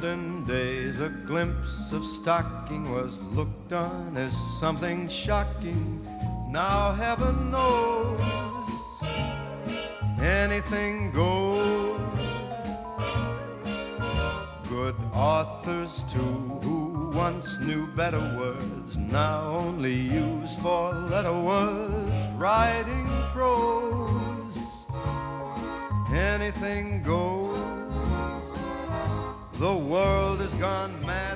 days, a glimpse of stocking was looked on as something shocking. Now heaven knows anything goes. Good authors too, who once knew better words, now only use four letter words, writing prose. Anything goes. The world has gone mad